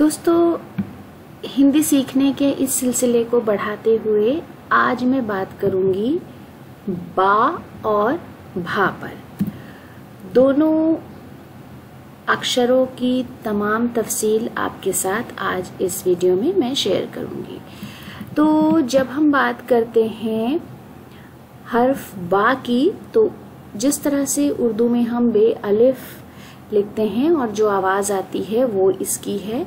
दोस्तों, हिंदी सीखने के इस सिलसिले को बढ़ाते हुए आज मैं बात करूँगी बा और भा पर। दोनों अक्षरों की तमाम तफसील आपके साथ आज इस वीडियो में मैं शेयर करूँगी। तो जब हम बात करते हैं हर्फ बा की तो जिस तरह से उर्दू में हम बे, अलिफ लिखते हैं और जो आवाज़ आती है वो इसकी है।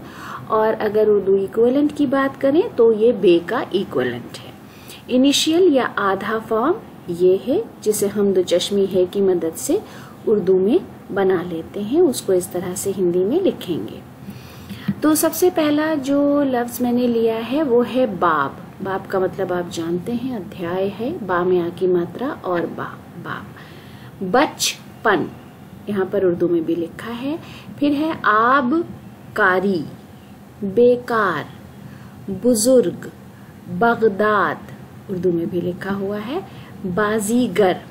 और अगर उर्दू इक्वलेंट की बात करें तो ये बे का इक्वलेंट है। इनिशियल या आधा फॉर्म ये है, जिसे हम दो चश्मी है की मदद से उर्दू में बना लेते हैं, उसको इस तरह से हिंदी में लिखेंगे। तो सबसे पहला जो लफ्ज मैंने लिया है, वो है बाब। बाब का मतलब आप जानते हैं, अध्याय है, बा में आ की मात्रा और बा, बाब। बचपन। यहाँ पर उर्दू में भी लिखा है। फिर है आबकारी, बेकार, बुज़ुर्ग, बगदाद, उर्दू में भी लिखा हुआ है, बाजीगर।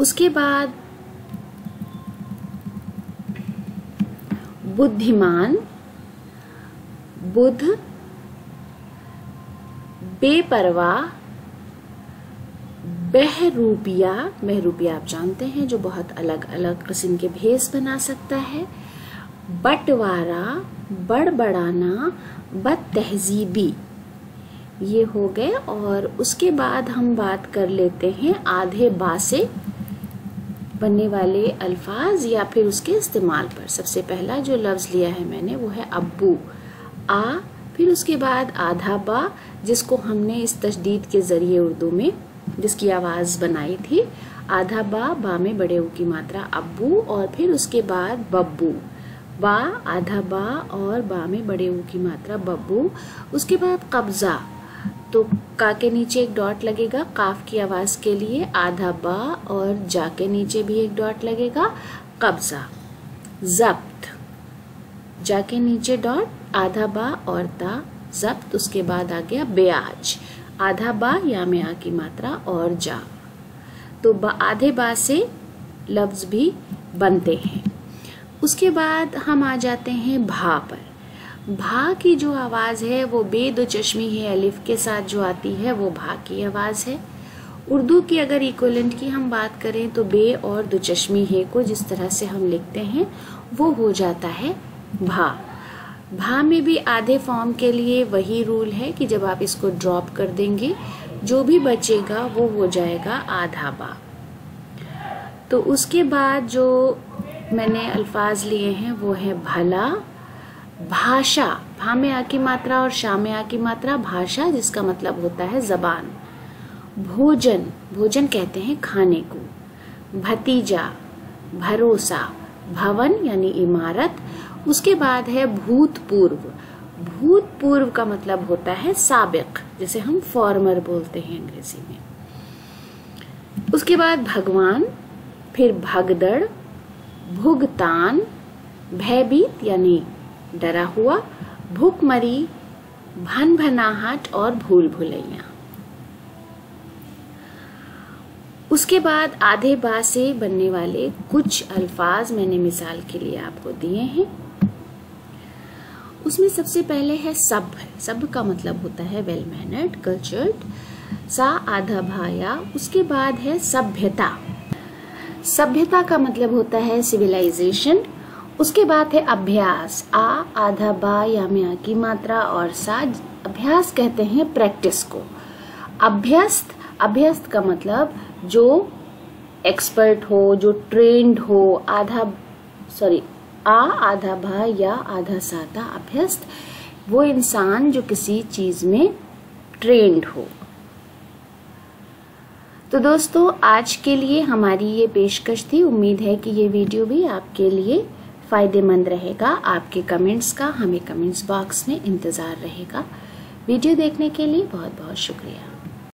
उसके बाद बुद्धिमान बुध बेपरवाह बहरूपिया बहरूपिया आप जानते हैं, जो बहुत अलग अलग किस्म के भेस बना सकता है। बंटवारा, बड़बड़ाना बद तहजीबी ये हो गए। और उसके बाद हम बात कर लेते हैं आधे बा से बनने वाले अल्फाज या फिर उसके इस्तेमाल पर। सबसे पहला जो लफ्ज़ लिया है मैंने, वो है अब्बू। आ, फिर उसके बाद आधा बा, जिसको हमने इस तशदीद के ज़रिए उर्दू में जिसकी आवाज़ बनाई थी, आधा बा बा में बड़े ऊ की मात्रा, अब्बू, और फिर उसके बाद बब्बू। बा, आधा बा, और बा में बड़े ऊ की मात्रा, बब्बू। उसके बाद कब्ज़ा। तो का के नीचे एक डॉट लगेगा, काफ की आवाज़ के लिए आधा बा, और जा के नीचे भी एक डॉट लगेगा, कब्ज़ा। जब्त। जा के नीचे डॉट, आधा बा और ता, जब्त। उसके बाद आ गया ब्याज। आधा बा या में आ की मात्रा और जा। तो बा, आधे बा से लफ्ज भी बनते हैं। उसके बाद हम आ जाते हैं भा पर। भा की जो आवाज़ है वो बे दो चश्मी है अलिफ के साथ जो आती है वो भा की आवाज़ है। उर्दू की अगर इक्वलेंट की हम बात करें तो बे और दो चश्मी है को जिस तरह से हम लिखते हैं वो हो जाता है भा। भा में भी आधे फॉर्म के लिए वही रूल है कि जब आप इसको ड्रॉप कर देंगे, जो भी बचेगा वो हो जाएगा आधा बा तो उसके बाद जो मैंने अल्फाज लिए हैं, वो है भला, भाषा, भा में आ की मात्रा और शाह में आ की मात्रा, भाषा जिसका मतलब होता है जबान। भोजन भोजन कहते हैं खाने को। भतीजा, भरोसा, भवन यानी इमारत उसके बाद है भूतपूर्व। भूतपूर्व का मतलब होता है साबिक, जिसे हम फॉर्मर बोलते हैं अंग्रेज़ी में। उसके बाद भगवान, फिर भगदड़, भुगतान, भयभीत यानी डरा हुआ, भूखमरी भन भनाहट और भूल भुलैया उसके बाद आधे बा से बनने वाले कुछ अल्फाज मैंने मिसाल के लिए आपको दिए हैं। उसमें सबसे पहले है सब। सब का मतलब होता है वेल मैनर्ड कल्चर्ड सा आधा भाया उसके बाद है सभ्यता। सभ्यता का मतलब होता है सिविलाइजेशन उसके बाद है अभ्यास। आ आधा बा या में की मात्रा और सा अभ्यास कहते हैं प्रैक्टिस को। अभ्यस्त। अभ्यस्त का मतलब जो एक्सपर्ट हो, जो ट्रेंड हो, आधा सॉरी आ, आधा भा, या आधा साधा अभ्यस्त, वो इंसान जो किसी चीज़ में ट्रेंड हो। तो दोस्तों, आज के लिए हमारी ये पेशकश थी। उम्मीद है कि ये वीडियो भी आपके लिए फ़ायदेमंद रहेगा। आपके कमेंट्स का हमें कमेंट्स बॉक्स में इंतज़ार रहेगा। वीडियो देखने के लिए बहुत बहुत शुक्रिया।